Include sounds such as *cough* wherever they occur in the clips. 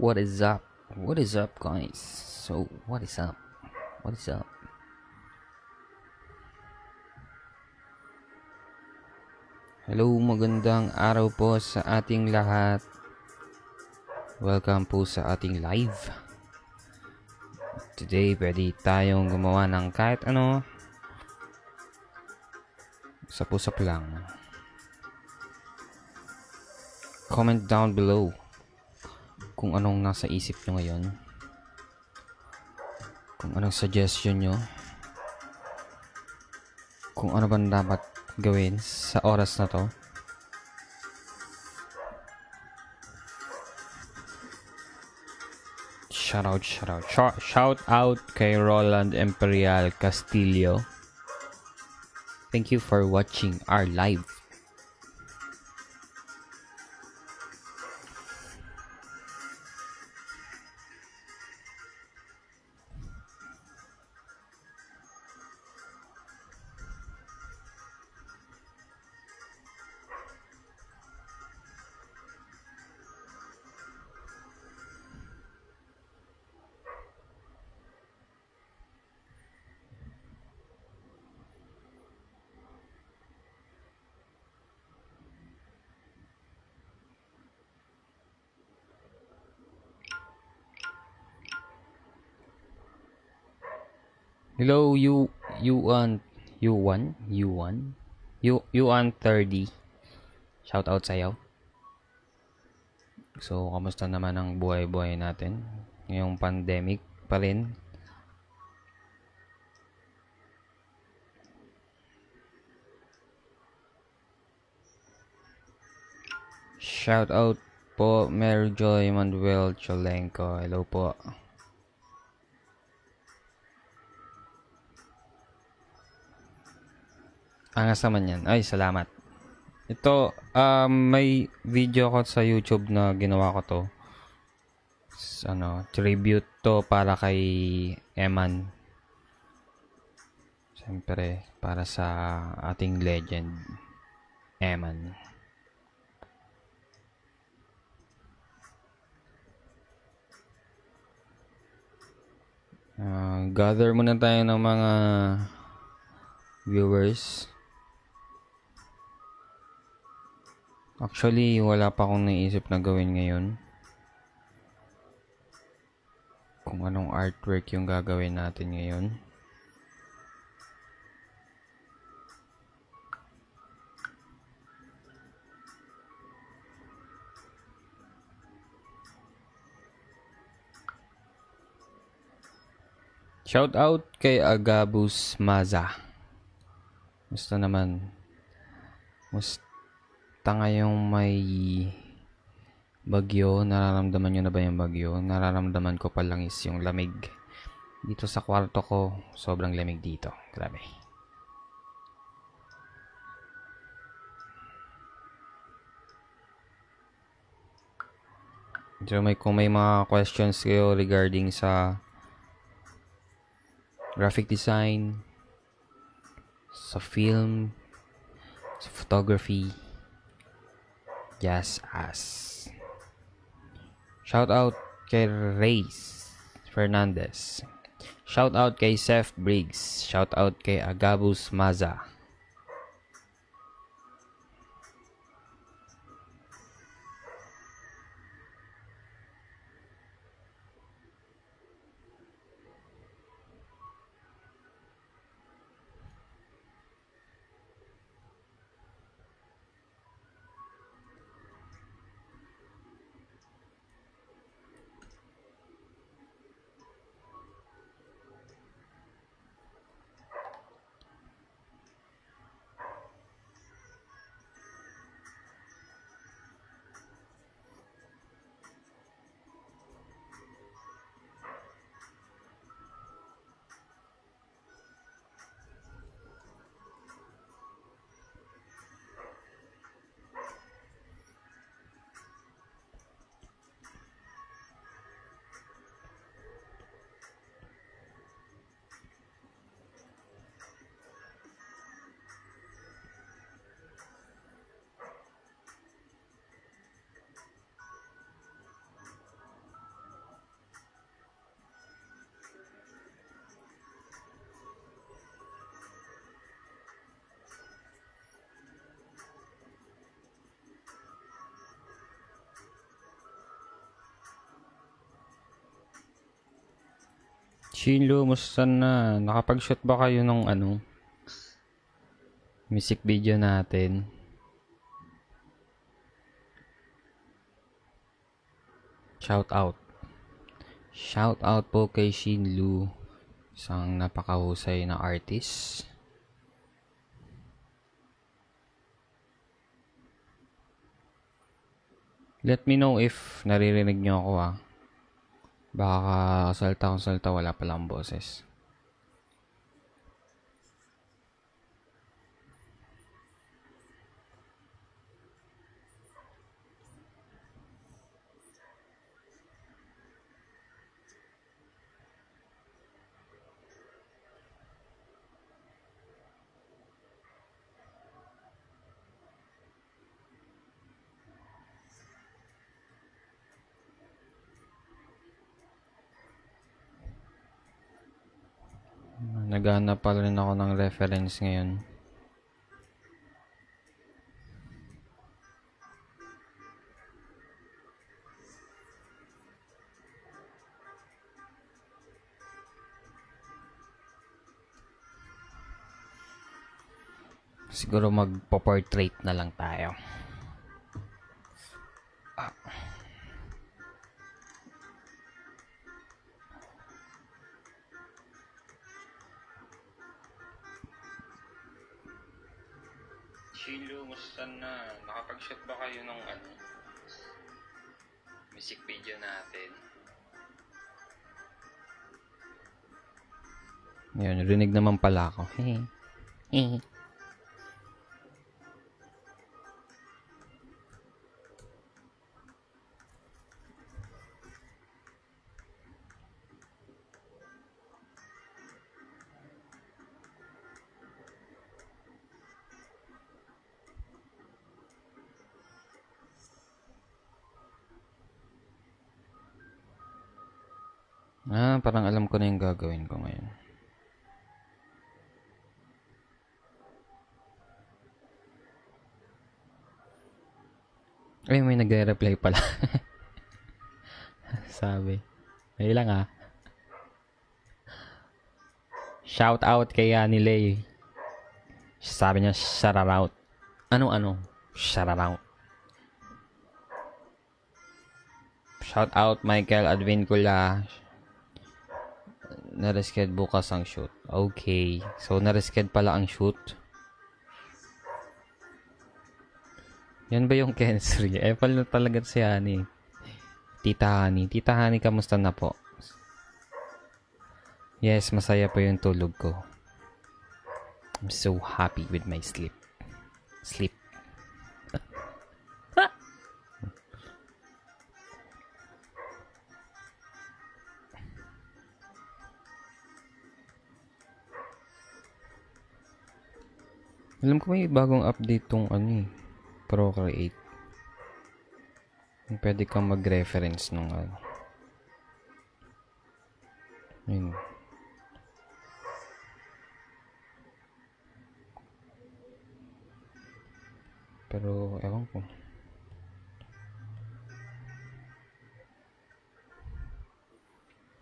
What is up? What is up, guys? So, what is up? What is up? Hello, magandang araw po sa ating lahat. Welcome po sa ating live. Today, pwede tayong gumawa ng kahit ano. Sapusap lang. Comment down below kung anong nasa isip nyo ngayon. Kung anong suggestion nyo. Kung ano ba dapat gawin sa oras na to. Shout out, shout out. Shout out kay Roland Imperial Castillo. Thank you for watching our live. Hello, you, you on, you one, you one, you, you on 30. Shout out sa'yo. So, kamusta naman ang buhay-buhay natin? Ngayong pandemic pa rin. Shout out po Mary Joy Manuel Cholenko. Hello po. Angas naman yan. Ay, salamat. Ito, um, may video ko sa YouTube na ginawa ko to. Ano, tribute to para kay Eman. Siyempre, para sa ating legend, Eman. Uh, gather muna tayo ng mga viewers. Actually, wala pa akong naisip na gawin ngayon. Kung anong artwork yung gagawin natin ngayon. Shout out kay Agabus Maza. Gusto naman. Musta ngayong may bagyo? Nararamdaman nyo na ba yung bagyo? Nararamdaman ko pa lang is yung lamig. Dito sa kwarto ko, sobrang lamig dito. Grabe. So may kung may mga questions kayo regarding sa graphic design, sa film, sa photography, just ask. Shout out kay Reyes Fernandez. Shout out kay Seth Briggs. Shout out kay Agabus Maza. Chilo, musta na? Nakapag-shoot ba kayo ng ano? Music video natin. Shout out. Shout out po kay Shinlu. Isang napakahusay na artist. Let me know if naririnig nyo ako ah. Baka salta-salta wala palang boses. Naghanap pa rin ako ng reference ngayon. Siguro magpo-portrait na lang tayo. Ah. Nakapag-shoot ba kayo ng ano? Music video natin. Yan, rinig naman pala ako. Hehe. Hehe. Parang alam ko na yung gagawin ko ngayon. Ay, may nagre-reply pala. *laughs* Sabi. Ay lang ah. Shout out kay Anilay. Sabi niya, shout out. Ano ano? Shout out. Shout out Michael Advincula. Narisked bukas ang shoot. Okay. So, narisked pala ang shoot. Yan ba yung *laughs* chemistry? Eh, pala talaga si Hani. Tita Hani. Tita Hani, kamusta na po? Yes, masaya po yung tulog ko. I'm so happy with my sleep. Sleep. Alam ko may bagong update tong ano eh. Procreate. Pwede kang mag-reference nung ano. Yun. Pero, ewan ko.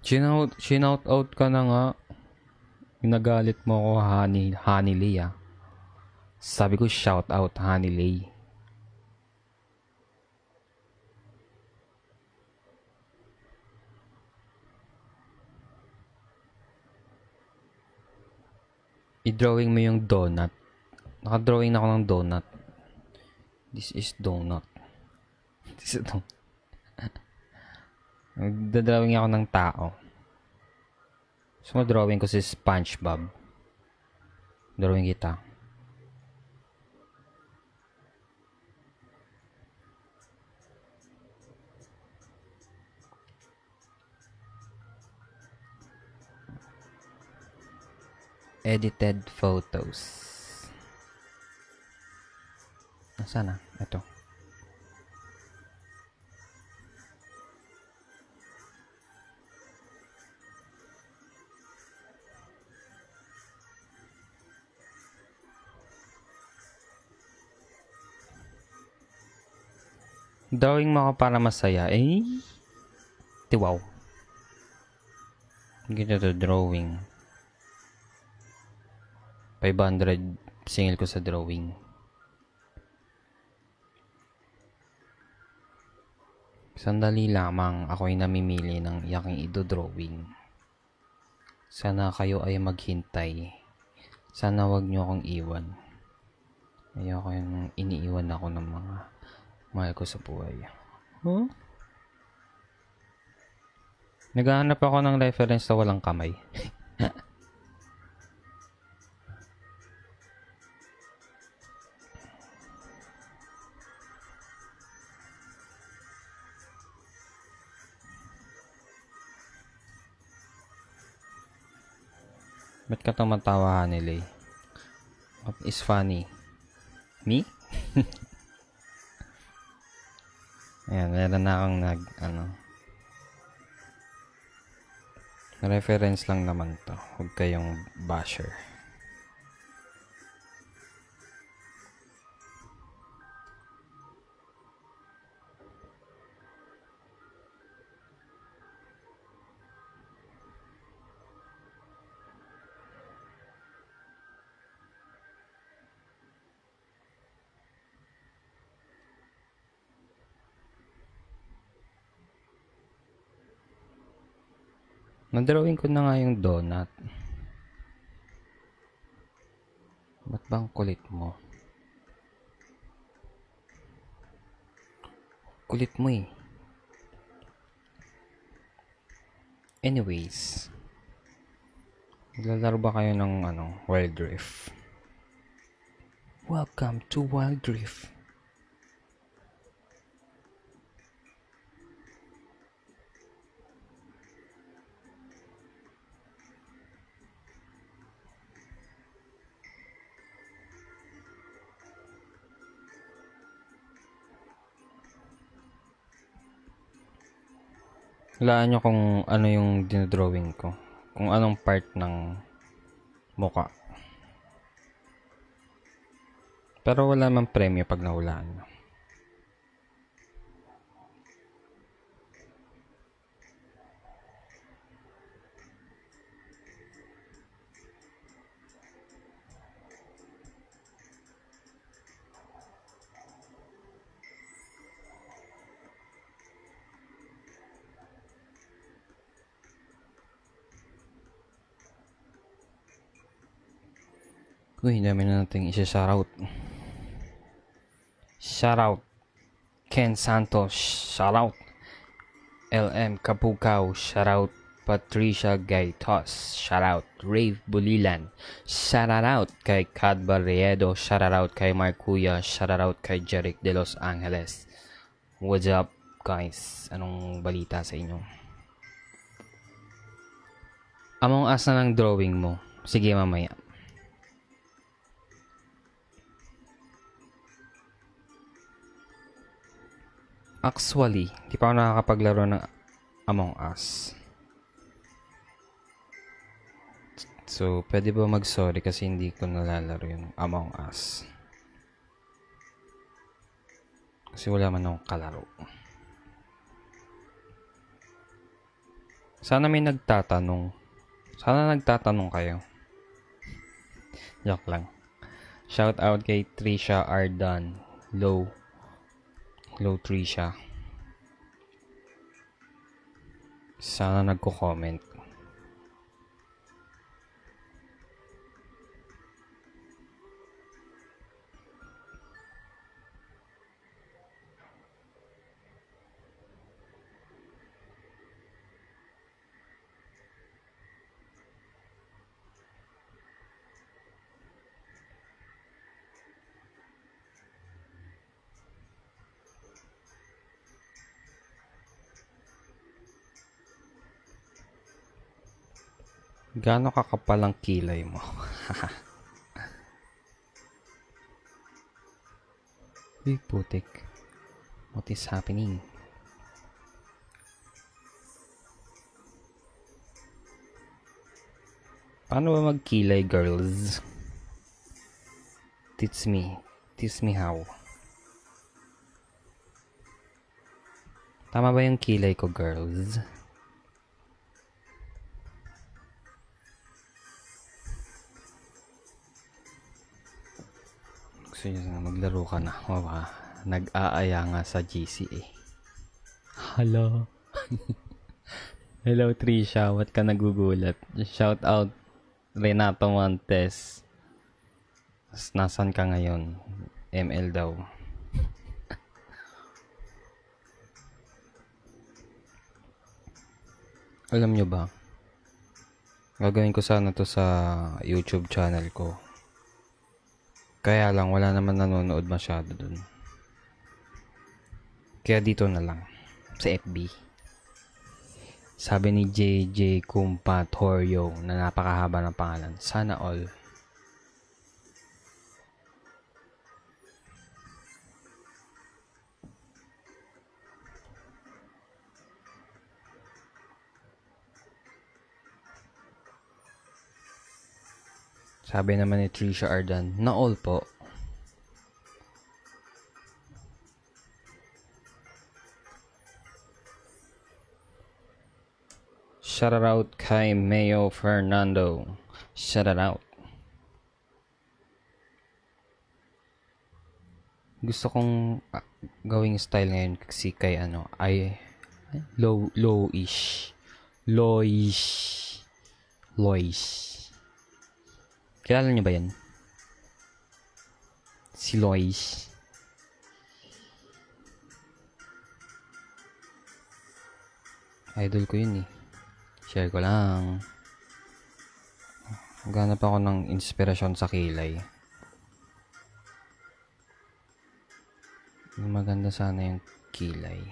Shinout, shinout out ka na nga. Ginagalit mo ako, Honey, Honey Lee, ah. Sabi ko, shout out, Honey Lee. I-drawing mo yung donut. Naka-drawing na ako ng donut. This is donut. *laughs* This is donut. *laughs* Nagdadrawing ako ng tao. So, drawing ko si SpongeBob. Drawing kita. Edited photos. Nasaan na? Ito. Drawing mo ako para masaya. Eh, tiwaw. Gito to drawing. 500 singil ko sa drawing. Sandali lamang ako'y namimili ng yaking ido-drawing. Sana kayo ay maghintay. Sana wag niyo akong iwan. Ayoko yung iniiwan ako ng mga mahal ko sa buhay. Huh? Naghahanap ako ng reference sa walang kamay. *laughs* Ba't ka tumatawa, Hanilay? What is funny? Me? *laughs* Ayan, meron na akong nag, ano, reference lang naman to. Huwag kayong basher. Nadrawing ko na nga yung donut. Ba't bang kulit mo? Kulit mo eh. Anyways. Maglalaro ba kayo ng ano, Wild Rift? Welcome to Wild Rift. Hulaan nyo kung ano yung dinodrawing ko. Kung anong part ng muka. Pero wala man premyo pag nahulaan nyo. Uy, dami na nating isa-shoutout. Shoutout. Ken Santos, shoutout. LM Kapukaw, shoutout. Patricia Gaitos, shoutout. Rave Bulilan, shoutout kay Kad Barriedo, shoutout kay Marcuya, shoutout kay Jeric de Los Angeles. What's up, guys? Anong balita sa inyo? Among Us na ng drawing mo. Sige, mamaya. Actually, di pa ako nakakapaglaro ng Among Us. So, pwede ba mag-sorry kasi hindi ko nalalaro yung Among Us. Kasi wala man akong kalaro. Sana may nagtatanong. Sana nagtatanong kayo. Joke lang. Shout out kay Trisha Ardan. Low. Low Trisha. Sana nagko-comment. Gaano kakapal ang kilay mo? *laughs* Uy, putik. What is happening? Paano ba magkilay, girls? Teach me. Teach me how. Tama ba yung kilay ko, girls? Gusto niya na maglaro ka na. O ba? Nag-aaya nga sa GC eh. Hello. *laughs* Hello Trisha, what ka nagugulat? Shout out Renato Montes. Tapos nasan ka ngayon? ML daw. *laughs* Alam nyo ba? Gagawin ko sana to sa YouTube channel ko. Kaya lang, wala naman nanonood masyado dun. Kaya dito na lang. Sa FB. Sabi ni JJ Kumpa Toryo na napakahaba ng pangalan. Sana all. Sabi naman ni Trisha Ardan, na all po. Shout out kay Mayo Fernando. Shout out. Gusto kong ah, gawing style ngayon kasi kay ano, ay low lowish. Lowish. Lowish. Kilala niyo ba yan? Si Lois. Idol ko yun eh. Share ko lang. Ganap ako ng inspirasyon sa kilay. Maganda sana yung kilay.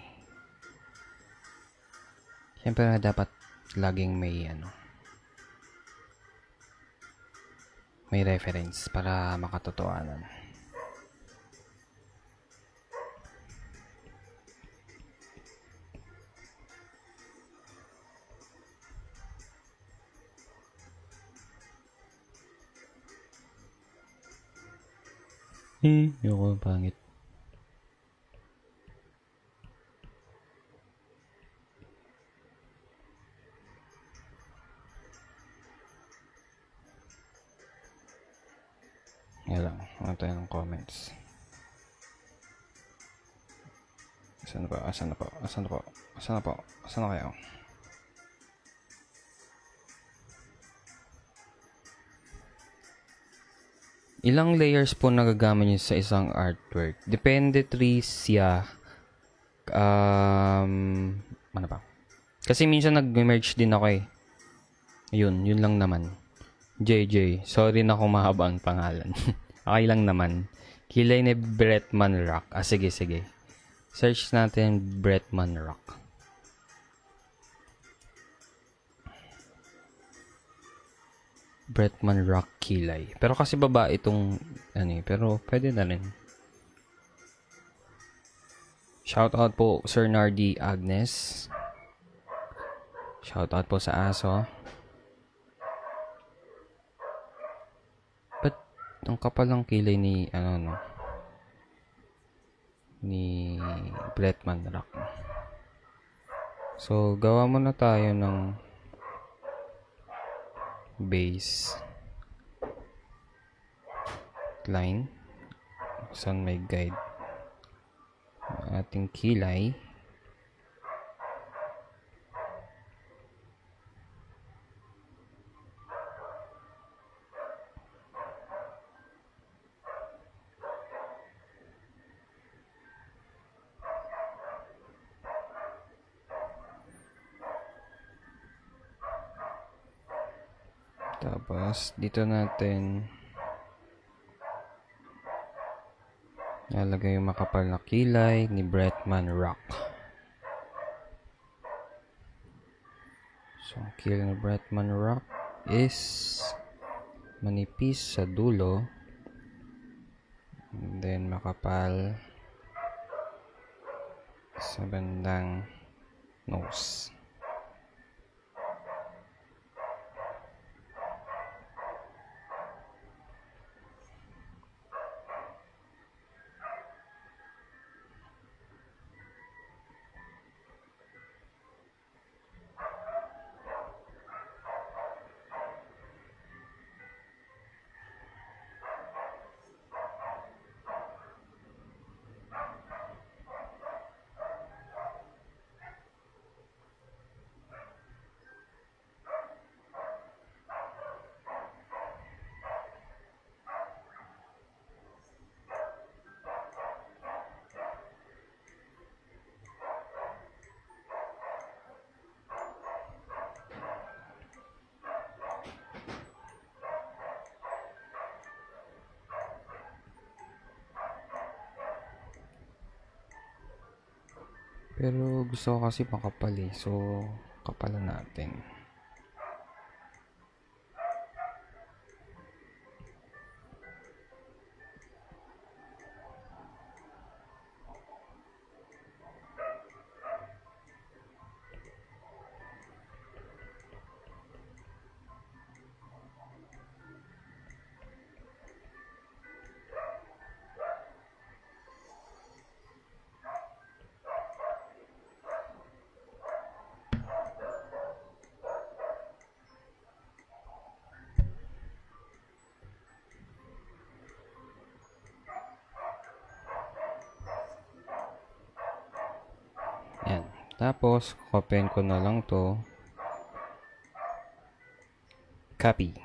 Siyempre dapat laging may ano, may reference para makatotohanan. Eh, yoko, pangit. Yan lang. Ano tayo ng comments. Asan na po? Asan na po? Asan na po? Asan na po? Asan na kayo? Ilang layers po nagagamit niyo sa isang artwork? Depende trees siya. Um, ano ba? Kasi minsan nag-merge din ako eh. Yun, yun lang naman. JJ, sorry na kung mahaba ang pangalan. *laughs* okay lang naman. Kilay ni Bretman Rock. Ah, sige, sige. Search natin Bretman Rock. Bretman Rock Kilay. Pero kasi baba itong, ano eh, pero pwede na rin. Shout out po Sir Nardi Agnes. Shout out po sa aso. Ang kapal ng kilay ni, ano, no? Ni Bretman Rock. So, gawa muna tayo ng base line saan may guide ating kilay Tapos, dito natin nalagay yung makapal na kilay ni Bretman Rock. So, ang kilay ni Bretman Rock is manipis sa dulo. And then, makapal sa bandang nose. Gusto ko kasi makapal eh. So, kapalan natin. Tapos, copyin ko na lang to. Copy.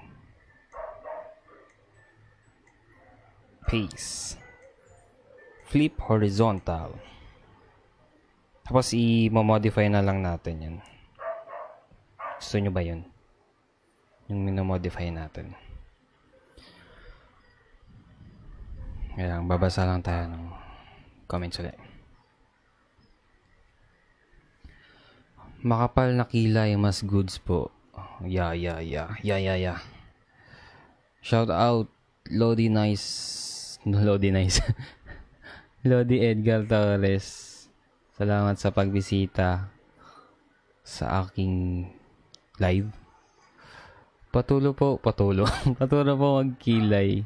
Paste. Flip horizontal. Tapos, i-modify na lang natin yan. Gusto nyo ba yun? Yung minomodify natin. Kaya, babasa lang tayo ng comments ulit. Makapal na kilay mas goods po. Yeah, yeah, yeah. Yeah, yeah, yeah. Shout out Lodi Nice. *laughs* Lodi Nice. *laughs* Lodi Edgar Torres. Salamat sa pagbisita sa aking live. Patulo po, patulo. *laughs* patulo po magkilay.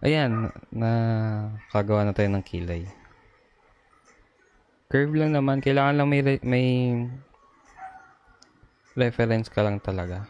Ayan, na kagawa na tayo ng kilay. Curve lang naman. Kailangan lang may, re- may reference ka lang talaga.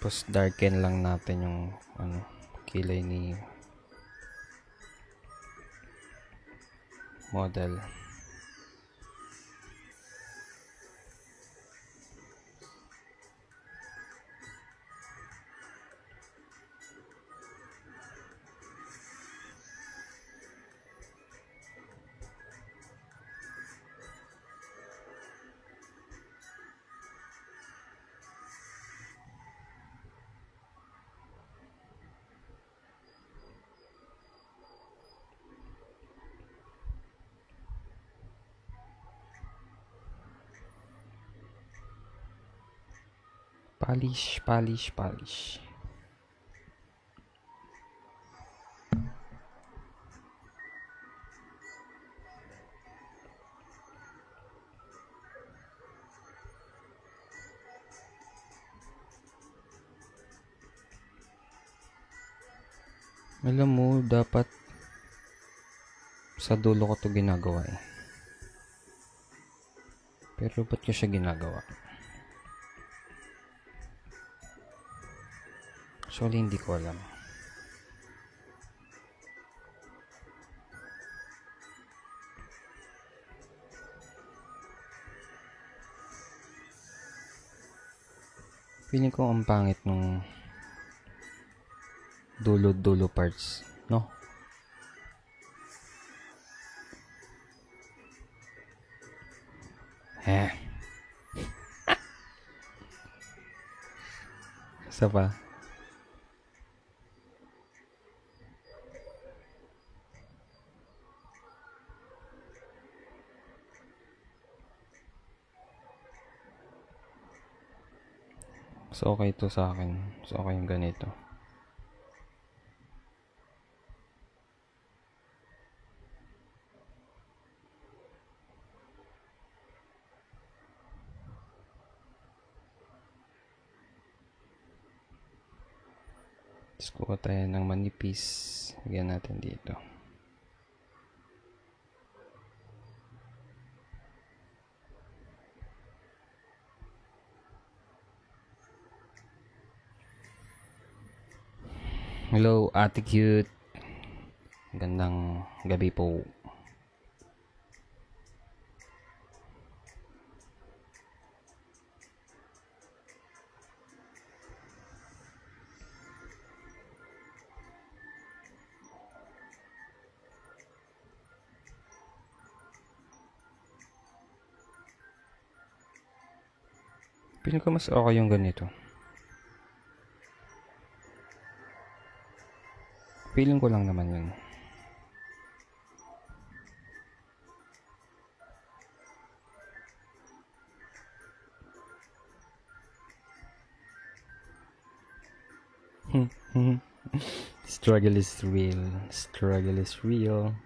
Tapos darken lang natin yung ano, kilay ni model. Polish, polish, polish. Alam mo, dapat sa dulo ko to ginagawa eh. Pero ba't ko siya ginagawa? Actually, hindi ko alam. Feeling ko ang pangit nung dulo-dulo parts, no? Eh. *laughs* Isa pa. So, okay to sa akin. So, okay yung ganito. Tapos kuha tayo ng manipis. Lagyan natin dito. Hello, Ate Cute. Gandang gabi po. Piling ko mas okay yung ganito. Feeling ko lang naman yun. *laughs* Struggle is real. Struggle is real.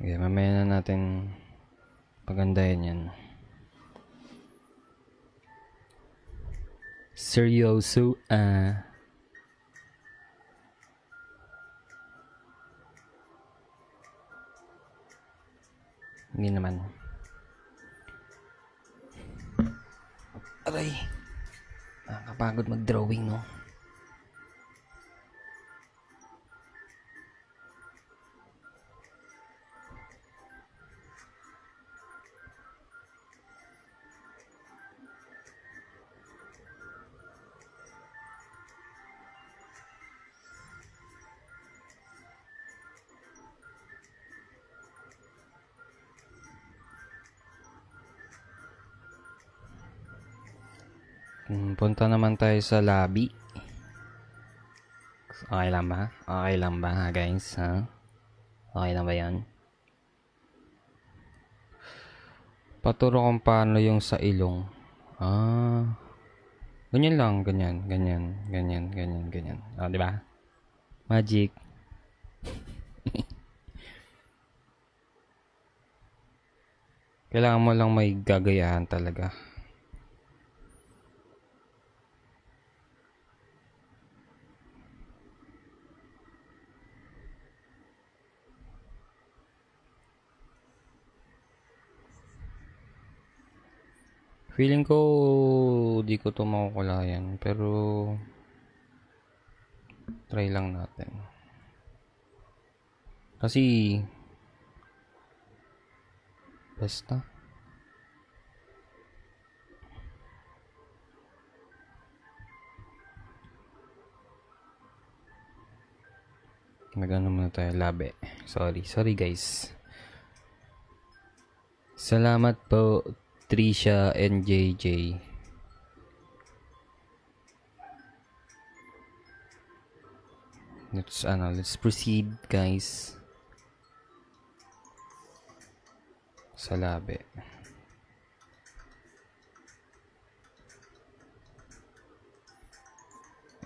Okay, mamaya na natin pagandahin yan. Seryoso, ah. Hindi naman. Aray. Nakakapagod mag-drawing, no? Hmm, punta naman tayo sa lobby. Okay lang ba? Okay lang ba, ha, guys? Ha? Okay lang ba yan? Paturo kung paano yung sa ilong. Ah. Ganyan lang, ganyan, ganyan, ganyan, ganyan, ganyan. Ah, di ba? Magic. *laughs* Kailangan mo lang may gagayahan talaga. Feeling ko di ko to makukulayan pero try lang natin. Kasi basta Nagano muna tayo labi. Sorry, sorry guys. Salamat po Trisha and JJ. Let's ano, let's proceed guys. Sa labi.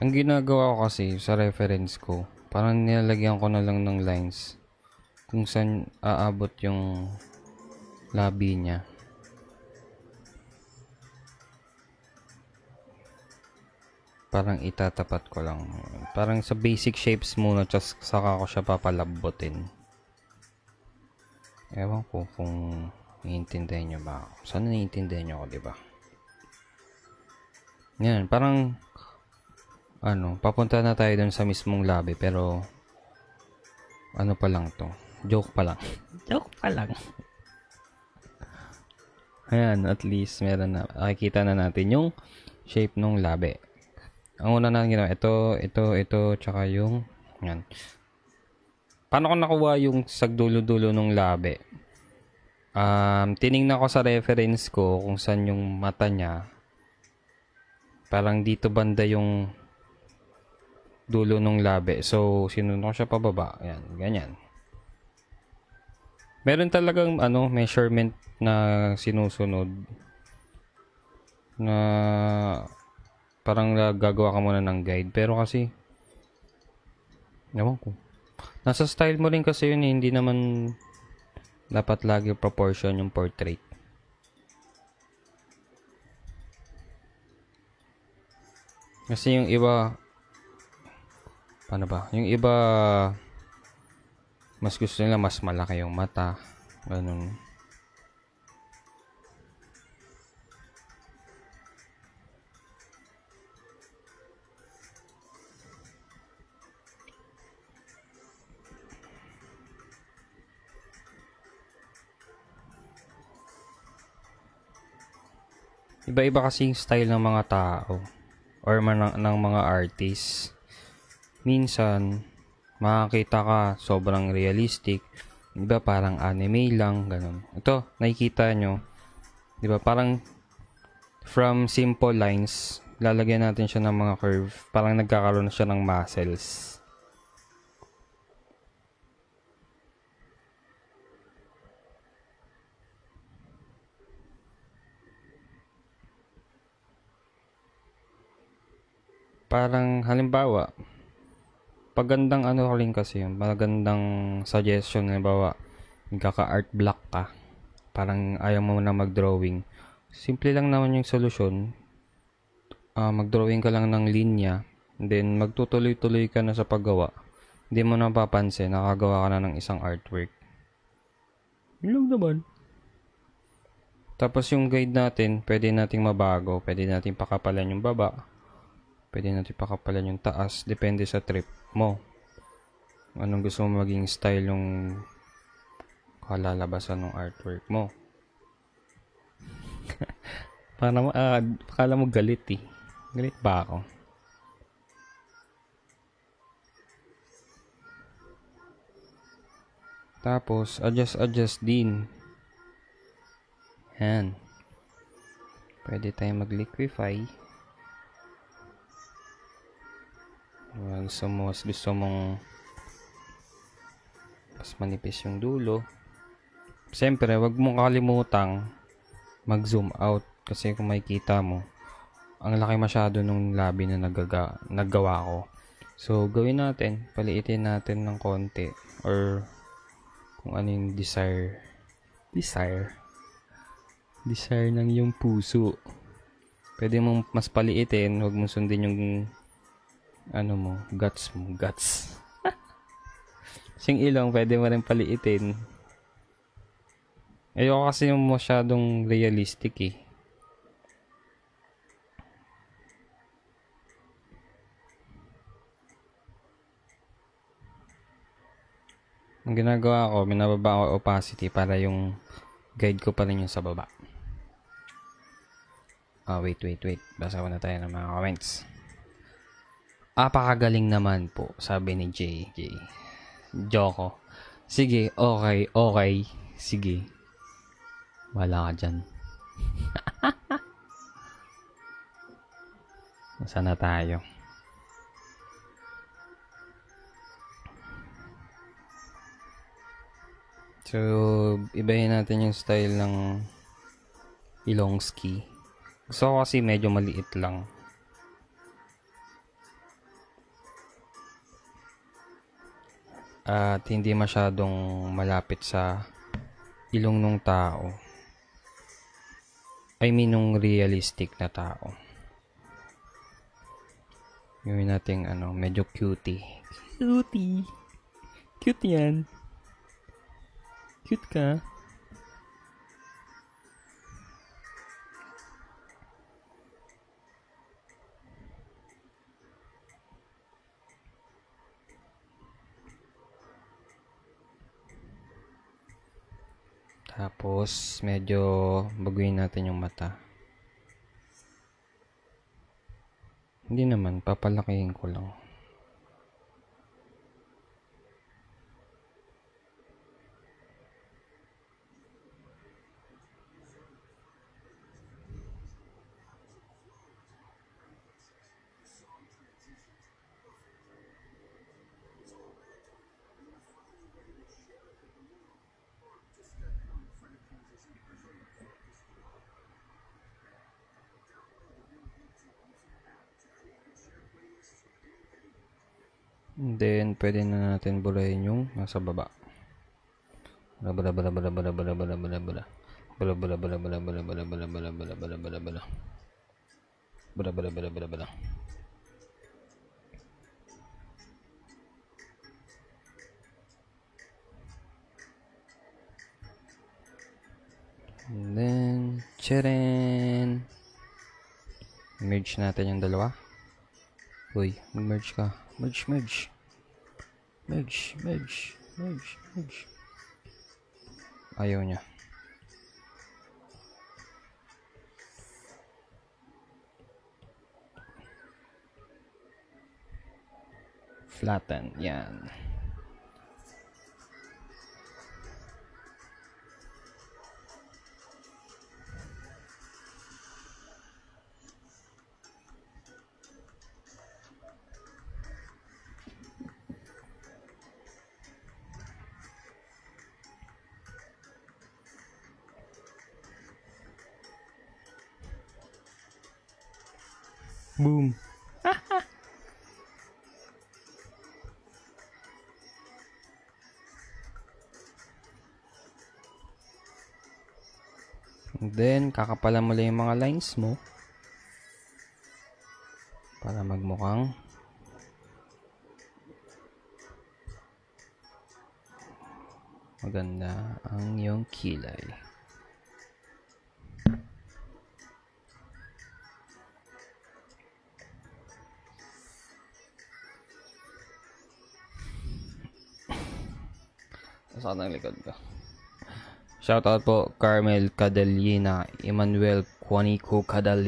Ang ginagawa ko kasi sa reference ko, parang nilalagyan ko na lang ng lines kung saan aabot yung labi niya. Parang itatapat ko lang. Parang sa basic shapes muna, just saka ko siya papalabotin. Ewan ko kung naiintindihan nyo ba ako. Sana naiintindihan nyo ako, di ba? Yan, parang ano, papunta na tayo dun sa mismong lobby, pero ano pa lang to. Joke pa lang. *laughs* Joke pa lang. Ayan, at least meron na, makikita na natin yung shape ng labi. Ang una natin ginawa, ito, ito, ito, tsaka yung, yan. Paano ko nakuha yung sagdulo-dulo ng labi? Um, tiningnan ko sa reference ko kung saan yung mata niya. Parang dito banda yung dulo ng labi. So, sinunod ko siya pababa. Yan, ganyan. Meron talagang ano, measurement na sinusunod na parang gagawa ka muna ng guide. Pero kasi, ewan ko. Nasa style mo rin kasi yun eh. Hindi naman dapat lagi proportion yung portrait. Kasi yung iba, paano ba? Yung iba, mas gusto nila mas malaki yung mata. Ganun. Iba-iba kasi yung style ng mga tao or man ng, mga artists. Minsan, makakita ka sobrang realistic. Di ba parang anime lang, ganun. Ito, nakikita nyo. Di ba parang from simple lines, lalagyan natin siya ng mga curve. Parang nagkakaroon siya ng muscles. Parang halimbawa, pagandang ano rin kasi yun, magandang suggestion, halimbawa, nagkaka-art block ka, parang ayaw mo na mag-drawing. Simple lang naman yung solusyon. Uh, mag-drawing ka lang ng linya, then magtutuloy-tuloy ka na sa paggawa. Hindi mo na papansin, nakagawa ka na ng isang artwork. Yun lang naman. Tapos yung guide natin, pwede nating mabago, pwede nating pakapalan yung baba, Pwede natin pakapalan yung taas. Depende sa trip mo. Anong gusto mo maging style yung kalalabasan ng artwork mo. *laughs* Para mo, uh, akala mo galit eh. Galit ba ako? Tapos, adjust, adjust din. Yan. Pwede tayong mag-liquify. Uh, gusto mo, gusto mong mas manipis yung dulo. Siyempre, wag mong kalimutang mag-zoom out kasi kung makikita mo, ang laki masyado nung labi na nagaga, naggawa ko. So, gawin natin, paliitin natin ng konti or kung ano yung desire. Desire. Desire ng yung puso. Pwede mong mas paliitin, huwag mong sundin yung ano mo, guts mo, guts. Sing ilong, pwede mo rin paliitin. Ayoko kasi yung masyadong realistic eh. Ang ginagawa ko, minababa ko opacity para yung guide ko pa rin yung sa baba. Ah, oh, wait, wait, wait. Basa ko na tayo ng mga comments. Apakagaling naman po, sabi ni JJ. Joko. Sige, okay, okay. Sige. Wala ka dyan. *laughs* Sana tayo. So, ibahin natin yung style ng ilong ski. Gusto ko kasi medyo maliit lang. At hindi masyadong malapit sa ilong ng tao. I mean, nung realistic na tao. Gawin natin, ano, medyo cutie. Cutie. Cute yan. Cute ka. Tapos, medyo baguhin natin yung mata. Hindi naman, papalakihin ko lang. Then, pwede na natin burahin yung nasa baba. Bala bala bala bala bala bala bala bala bala. Bala bala bala bala bala bala bala bala bala bala bala bala. Bala bala bala bala bala. And then, charan! Merge natin yung dalawa. Uy, mag-merge ka. Merge, merge. Merge, merge, merge, merge. Ayaw niya. Flatten, yan. Then, kakapalan mo lang yung mga lines mo para magmukhang maganda ang iyong kilay. Saan ang likod ko? Shoutout po Carmel Cadelina, Emmanuel Juanico Cadel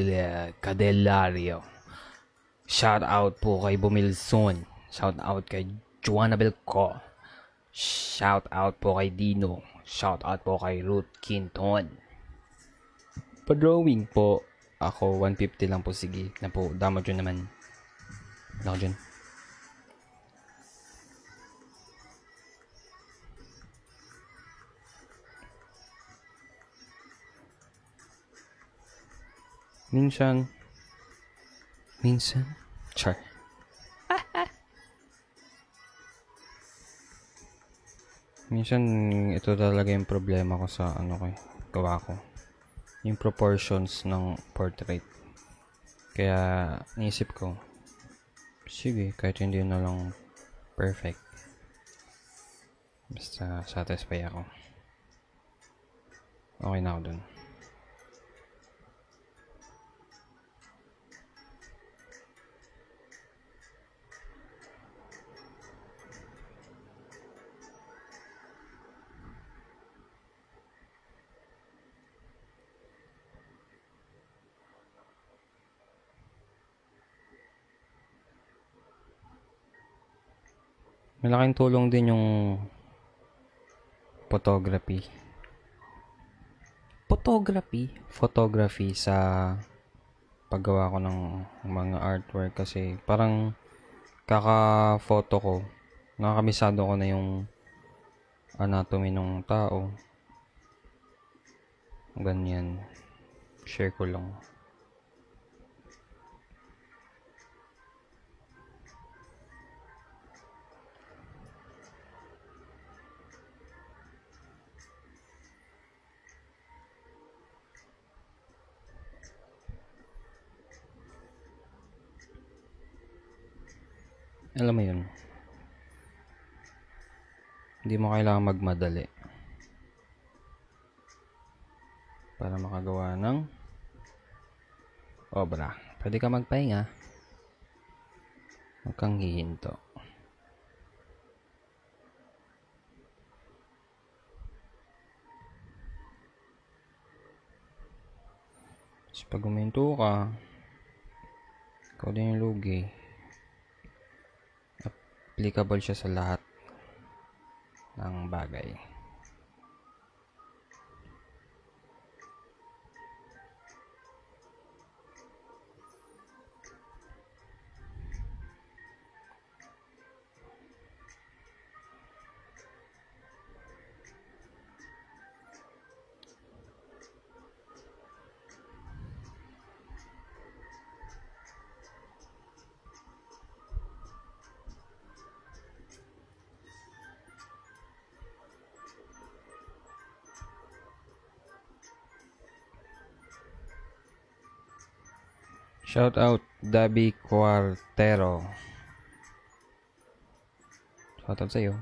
Cadelario. Shoutout po kay Bumilson. Shoutout kay Juana Belco. Shoutout po kay Dino. Shoutout po kay Ruth Quinton. Pa-drawing po, ako 150 lang po sige. Na po, damo dyan naman. Wala ko dyan. Minsan, minsan, char. *laughs* minsan, ito talaga yung problema ko sa ano ko, eh, gawa ko. Yung proportions ng portrait. Kaya, naisip ko, sige, kahit hindi na lang perfect. Basta satisfy ako. Okay na ako dun. Malaking tulong din yung photography. Photography? Photography sa paggawa ko ng mga artwork kasi parang kaka-photo ko, nakakamisado ko na yung anatomy ng tao. Ganyan. Share ko lang. Alam mo yun. Hindi mo kailangan magmadali. Para makagawa ng obra. Pwede ka magpahinga. Huwag kang hihinto. Tapos pag uminto ka, ikaw din yung lugi applicable siya sa lahat ng bagay. Shout out Dabi Cuartero. Shout out sa'yo.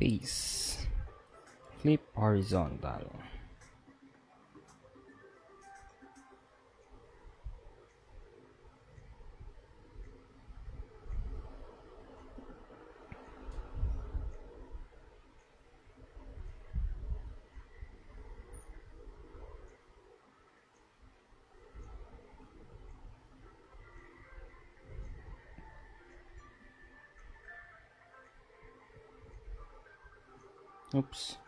Pace. Flip horizontal. Oops.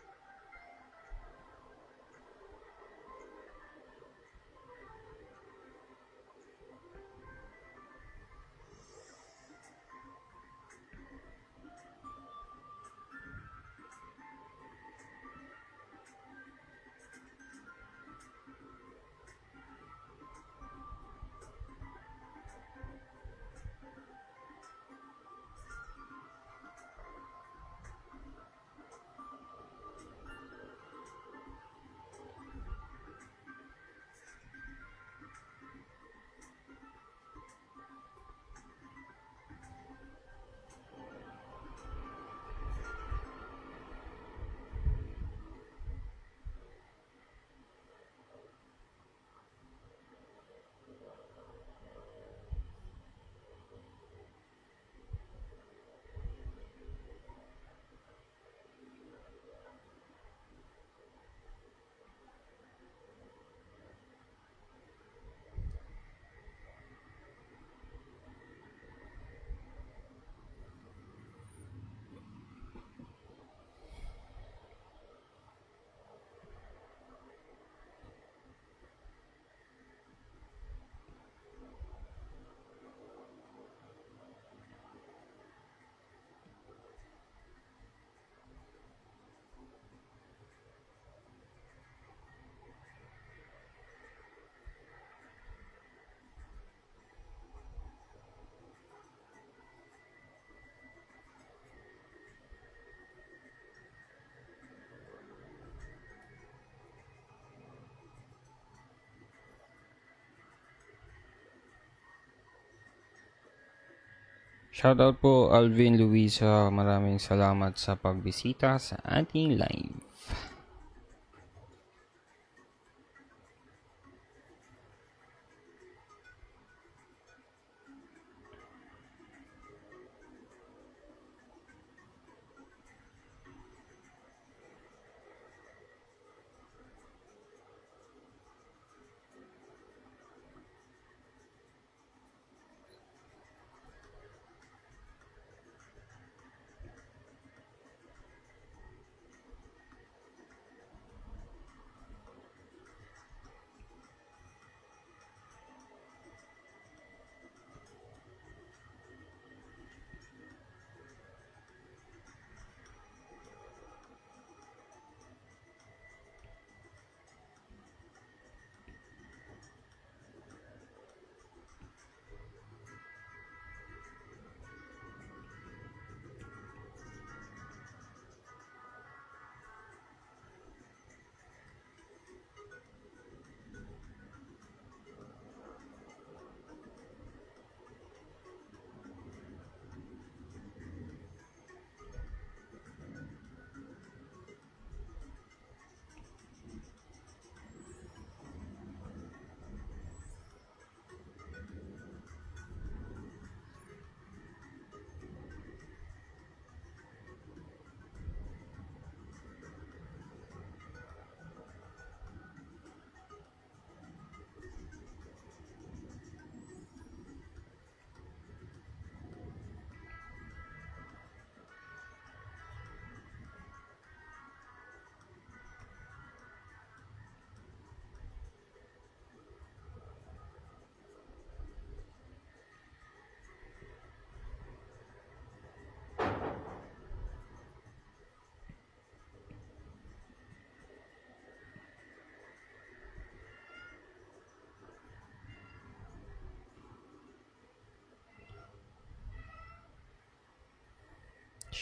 Shoutout po Alvin Luisa. Maraming salamat sa pagbisita sa ating live.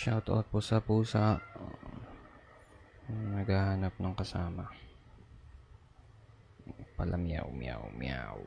Shoutout po sa pusa. Naghahanap ng kasama. Pala meow, meow, meow.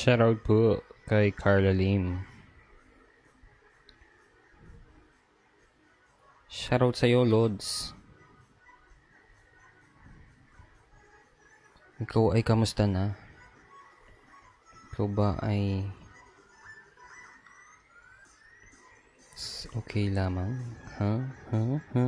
Shoutout po kay Carla Lim. Shoutout sa'yo, Lods. Ikaw ay kamusta na? Ikaw ba ay okay lamang? Ha? Ha? Ha?